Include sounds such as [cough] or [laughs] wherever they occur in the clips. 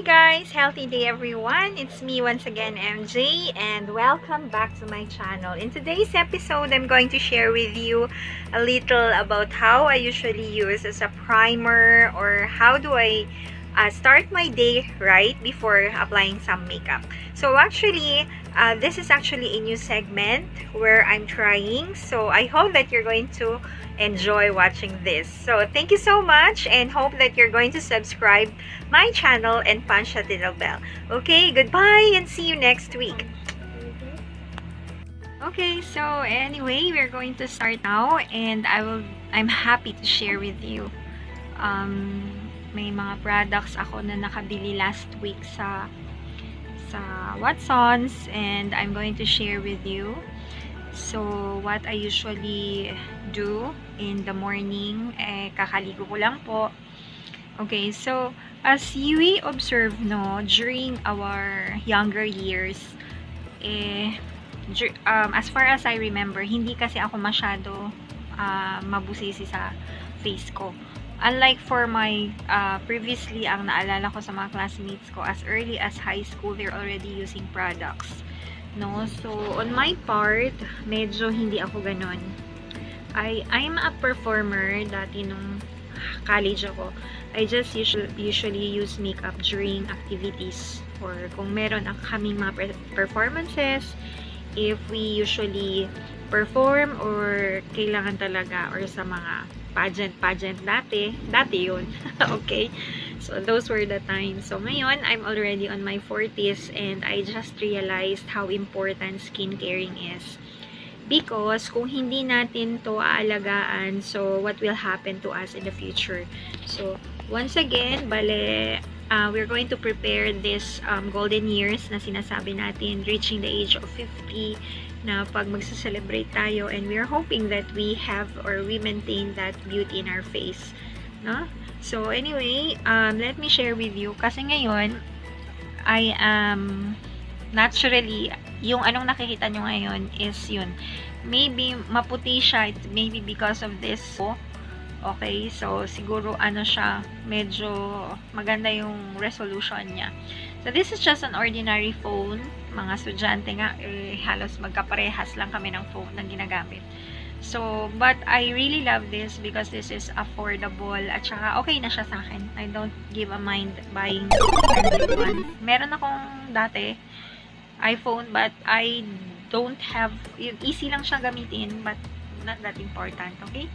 Hi guys! Healthy day everyone! It's me once again, MJ, and welcome back to my channel. In today's episode, I'm going to share with you a little about how I usually use as a primer or how do I uh, start my day right before applying some makeup. So actually, uh, this is actually a new segment where I'm trying. So I hope that you're going to enjoy watching this. So thank you so much and hope that you're going to subscribe my channel and punch that little bell. Okay, goodbye and see you next week. Okay, so anyway, we're going to start now and I will I'm happy to share with you um, may mga products ako na nakabili last week sa sa Watsons and I'm going to share with you. So what I usually do in the morning eh kakaligo ko lang po. Okay so as we observe no during our younger years eh um, as far as I remember hindi kasi ako masyado uh, mabusisi sa face ko Unlike for my uh, previously, ang naalala ko sa mga classmates ko, as early as high school, they're already using products. No? So, on my part, medyo hindi ako ganon. I, I'm a performer dati nung college ako. I just usually, usually use makeup during activities or kung meron kaming mga performances, if we usually perform or kailangan talaga or sa mga pageant, pageant dati. Dati yun. [laughs] okay? So, those were the times. So, ngayon, I'm already on my 40s and I just realized how important skincaring is. Because, kung hindi natin to aalagaan, so, what will happen to us in the future? So, once again, bale, uh, we're going to prepare this um, golden years na sinasabi natin, reaching the age of 50, na pag magsa-celebrate tayo and we're hoping that we have or we maintain that beauty in our face. No? So, anyway, um, let me share with you. Kasi ngayon, I am naturally, yung anong nakikita nyo ngayon is yun. Maybe maputi siya. Maybe because of this. Okay, so siguro ano siya, medyo maganda yung resolution niya. So this is just an ordinary phone. Mga estudyante nga, eh, halos magkaparehas lang kami ng phone na ginagamit. So, but I really love this because this is affordable at saka okay na siya sa akin. I don't give a mind buying one. Meron akong dati iPhone but I don't have, easy lang siya gamitin but not that important, okay?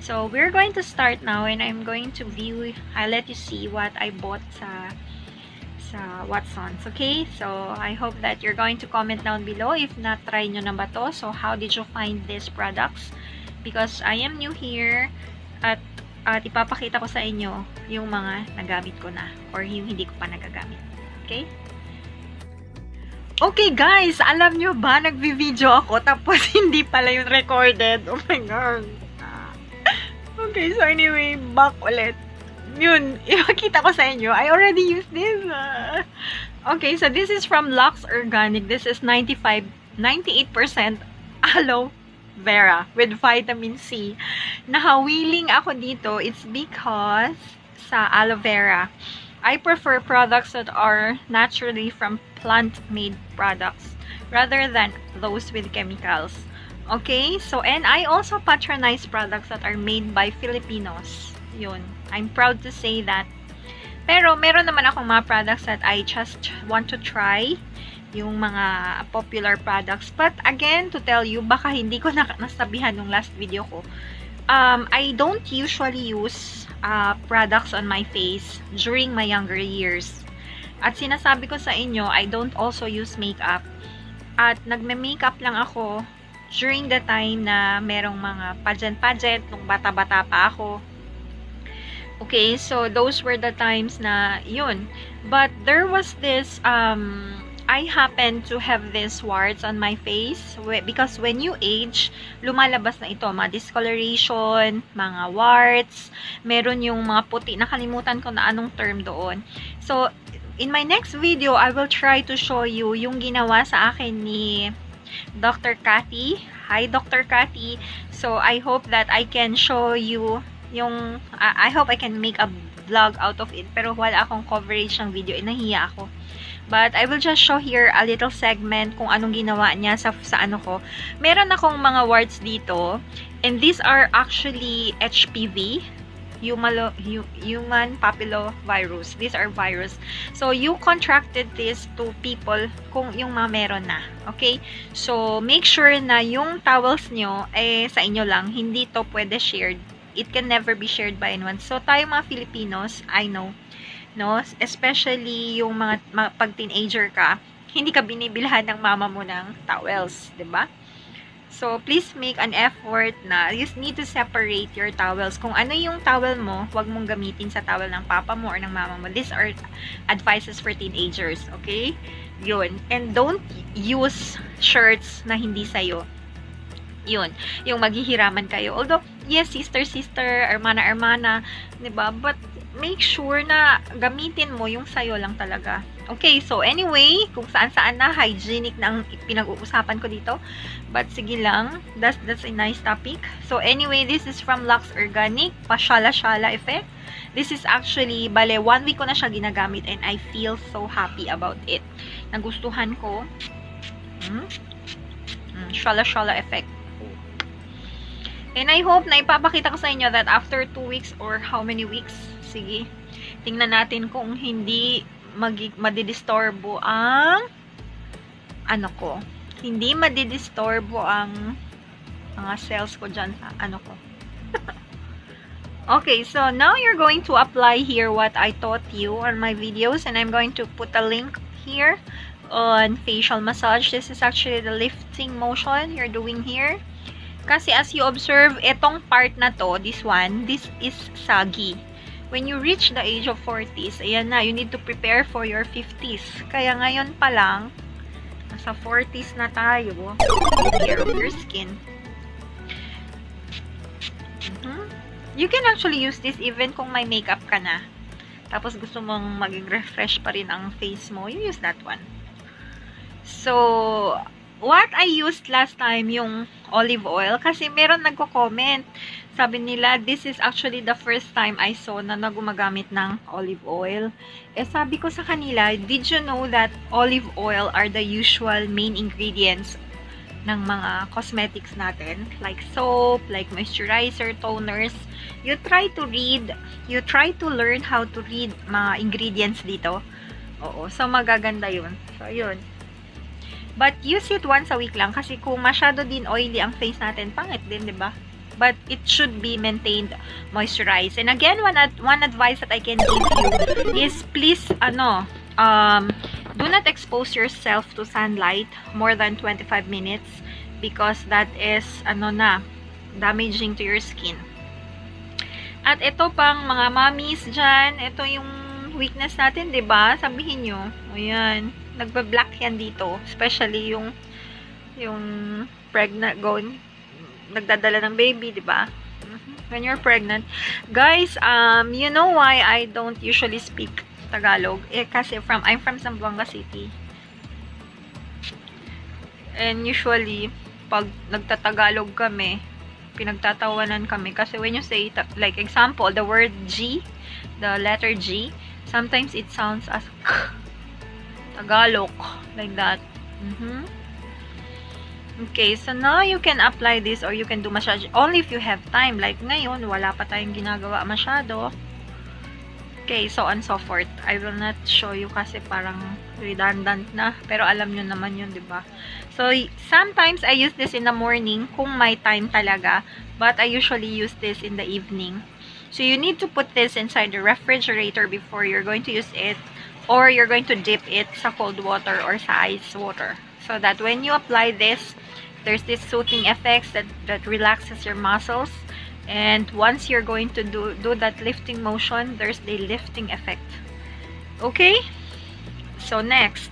So, we're going to start now and I'm going to view, I'll let you see what I bought sa sa Watsons. Okay? So, I hope that you're going to comment down below. If not, try nyo na ba to? So, how did you find these products? Because I am new here at, at ipapakita ko sa inyo yung mga nagamit ko na or yung hindi ko pa nagagamit. Okay? Okay guys, alam nyo ba, nagvi-video ako tapos [laughs] hindi pala yung recorded. Oh my God. Okay, so anyway, back ulit. Yun, [laughs] ipakita ko sa inyo. I already used this. Okay, so this is from Lux Organic. This is 95, 98% aloe vera with vitamin C. Nahawiling ako dito, it's because sa aloe vera, I prefer products that are naturally from plant-made products rather than those with chemicals. Okay? So, and I also patronize products that are made by Filipinos. Yun. I'm proud to say that. Pero, meron naman akong mga products that I just want to try. Yung mga popular products. But, again, to tell you, baka hindi ko na nasabihan nung last video ko. Um, I don't usually use uh, products on my face during my younger years. At sinasabi ko sa inyo, I don't also use makeup. At nagme-makeup lang ako during the time na merong mga pageant-pageant, nung bata-bata pa ako. Okay, so those were the times na yun. But there was this, um, I happened to have these warts on my face because when you age, lumalabas na ito, mga discoloration, mga warts, meron yung mga puti, nakalimutan ko na anong term doon. So, in my next video, I will try to show you yung ginawa sa akin ni Dr. Cathy. Hi, Dr. Cathy. So, I hope that I can show you yung, uh, I hope I can make a vlog out of it. Pero wala akong coverage ng video. Eh, nahiya ako. But I will just show here a little segment kung anong ginawa niya sa, sa ano ko. Meron akong mga warts dito. And these are actually HPV human papillovirus. These are virus. So, you contracted this to people kung yung mga meron na. Okay? So, make sure na yung towels nyo, eh, sa inyo lang. Hindi to pwede shared. It can never be shared by anyone. So, tayo mga Filipinos, I know, no? Especially yung mga, mga pag teenager ka, hindi ka binibilhan ng mama mo ng towels, 'di ba? So, please make an effort na you need to separate your towels. Kung ano yung towel mo, huwag mong gamitin sa towel ng papa mo or ng mama mo. These are advices for teenagers, okay? Yun. And don't use shirts na hindi sa'yo. Yun. Yung maghihiraman kayo. Although, yes, sister, sister, hermana, hermana, diba? But, make sure na gamitin mo yung sayo lang talaga. Okay, so anyway, kung saan-saan na, hygienic na ang pinag-uusapan ko dito. But sige lang, that's, that's a nice topic. So anyway, this is from Lux Organic, Pashala-shala effect. This is actually, bale, one week ko na siya ginagamit and I feel so happy about it. Nagustuhan ko. Hmm? Hmm, shala-shala effect. And I hope na ipapakita ko sa inyo that after 2 weeks or how many weeks, sige, tingnan natin kung hindi madidistorbo ang ano ko. Hindi madidistorbo ang mga cells ko dyan sa ano ko. [laughs] okay, so now you're going to apply here what I taught you on my videos and I'm going to put a link here on facial massage. This is actually the lifting motion you're doing here. Kasi as you observe, itong part na to, this one, this is saggy. When you reach the age of 40s, ayan na, you need to prepare for your 50s. Kaya ngayon pa lang, nasa 40s na tayo, care of your skin. Mm -hmm. You can actually use this even kung may makeup ka na. Tapos gusto mong maging refresh pa rin ang face mo, you use that one. So, what I used last time, yung olive oil, kasi meron nagko-comment. Sabi nila, this is actually the first time I saw na nagumagamit ng olive oil. Eh, sabi ko sa kanila, did you know that olive oil are the usual main ingredients ng mga cosmetics natin? Like soap, like moisturizer, toners. You try to read, you try to learn how to read mga ingredients dito. Oo, so magaganda yun. So, yun. But use it once a week lang kasi kung masyado din oily ang face natin, pangit din, 'di ba? But it should be maintained moisturized. And again, one ad one advice that I can give you is please ano, um do not expose yourself to sunlight more than 25 minutes because that is ano na damaging to your skin. At ito pang mga mommies dyan, ito yung weakness natin, 'di ba? Sabihin nyo. Ayan nagba-black yan dito. Especially yung yung pregnant going nagdadala ng baby, 'di ba? Mm-hmm. When you're pregnant. Guys, um you know why I don't usually speak Tagalog? Eh kasi from I'm from Zamboanga City. And usually pag nagtatagalog kami, pinagtatawanan kami kasi when you say like example, the word G, the letter G, sometimes it sounds as k Tagalog. Like that. Mm -hmm. Okay, so now you can apply this or you can do massage only if you have time. Like ngayon, wala pa tayong ginagawa masyado. Okay, so on so forth. I will not show you kasi parang redundant na. Pero alam nyo naman yun, ba? So, sometimes I use this in the morning kung may time talaga. But I usually use this in the evening. So, you need to put this inside the refrigerator before you're going to use it or you're going to dip it sa cold water or sa ice water. So that when you apply this, there's this soothing effects that, that relaxes your muscles. And once you're going to do, do that lifting motion, there's the lifting effect. Okay? So next,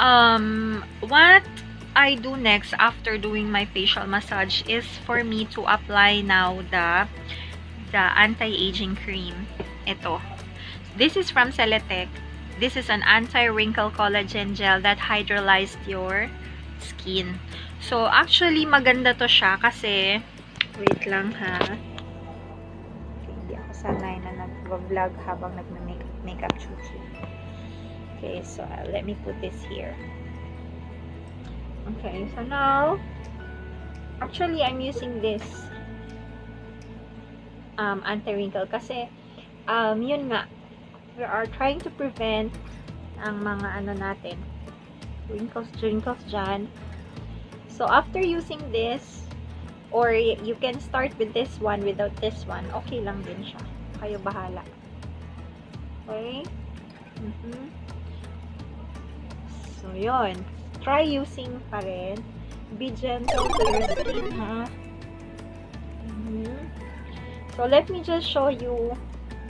um, what I do next after doing my facial massage is for me to apply now the the anti-aging cream. Ito. This is from Celetec. This is an anti-wrinkle collagen gel that hydrolyzed your skin. So, actually, maganda to siya kasi, wait lang ha. Hindi ako sanay na nag-vlog habang nag-makeup chuchu. Okay, so uh, let me put this here. Okay, so now, actually, I'm using this um, anti-wrinkle kasi, um, yun nga, we are trying to prevent ang mga ano natin, wrinkles, wrinkles dyan. So, after using this, or you can start with this one without this one, okay lang din siya. Kayo bahala. Okay? Mm -hmm. So, yun try using pa rin. Be gentle to your skin, ha? Mm -hmm. So, let me just show you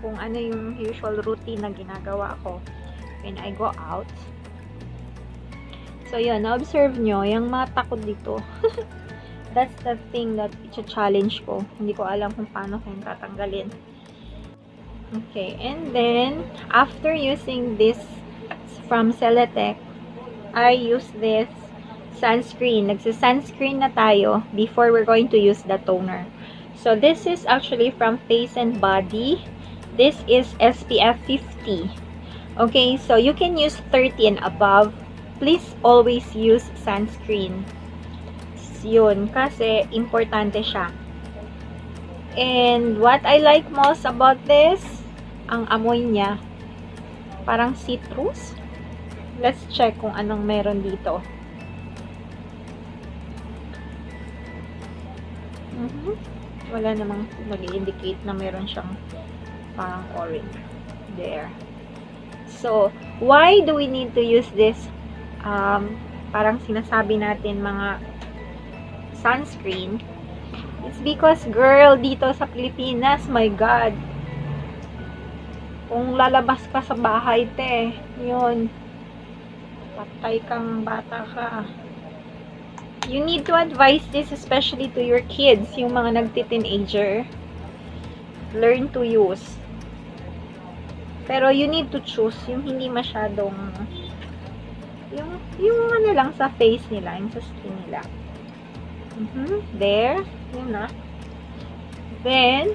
kung ano yung usual routine na ginagawa ko when I go out. So, yun. Na-observe nyo, yung mata ko dito. [laughs] That's the thing that i-challenge ko. Hindi ko alam kung paano ko yung tatanggalin. Okay. And then, after using this from Celatec, I use this sunscreen. Nagsa-sunscreen na tayo before we're going to use the toner. So, this is actually from Face and Body. This is SPF 50. Okay, so you can use 30 and above. Please always use sunscreen. Yun, kasi importante siya. And what I like most about this, ang amoy niya, parang citrus. Let's check kung anong meron dito. Mm -hmm. Wala namang nag-indicate na meron siyang parang orange. There. So, why do we need to use this um, parang sinasabi natin mga sunscreen? It's because, girl, dito sa Pilipinas, my God, kung lalabas ka sa bahay, te, yun, patay kang bata ka. You need to advise this especially to your kids, yung mga nagti-teenager. Learn to use. Pero you need to choose yung hindi masyadong yung, yung ano lang sa face nila, yung sa skin nila. Mm -hmm. There. Yun na. Then,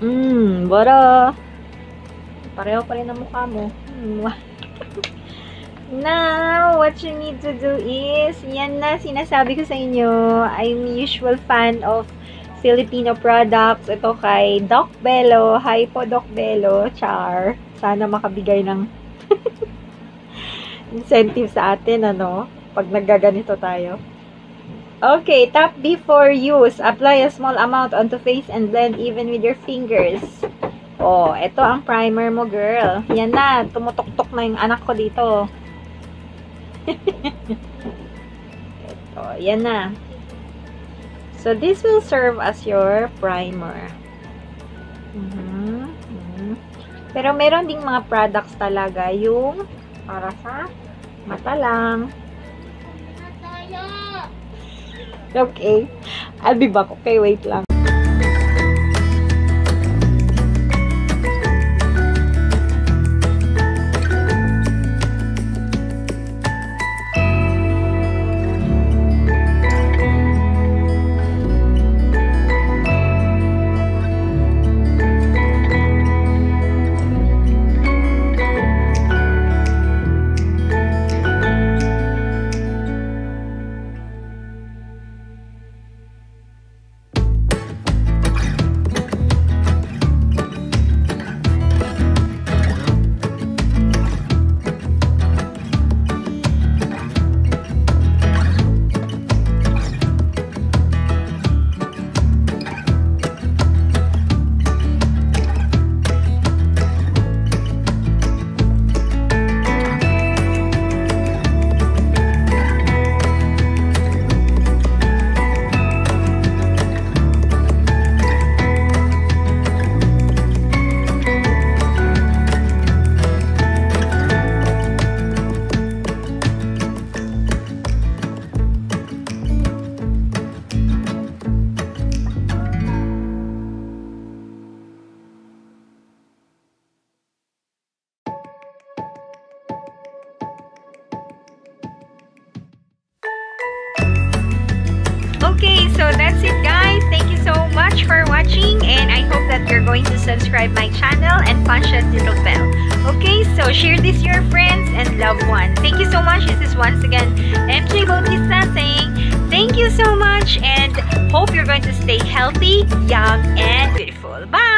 Mmm, bara. Pareho pa rin ang mukha mo. [laughs] Now, what you need to do is, yan na sinasabi ko sa inyo, I'm usual fan of Filipino products. Ito kay Doc Bello. Hi po, Doc Bello. Char. Sana makabigay ng [laughs] incentive sa atin, ano? Pag naggaganito tayo. Okay, tap before use. Apply a small amount onto face and blend even with your fingers. Oh, ito ang primer mo, girl. Yan na, tumutok-tok na yung anak ko dito. [laughs] ito, yan na. So, this will serve as your primer. Mm -hmm. Mm -hmm. Pero meron ding mga products talaga yung para sa mata lang. Okay. I'll be back. Okay, wait lang. Once again MJ Bautista saying thank you so much and hope you're going to stay healthy, young, and beautiful. Bye!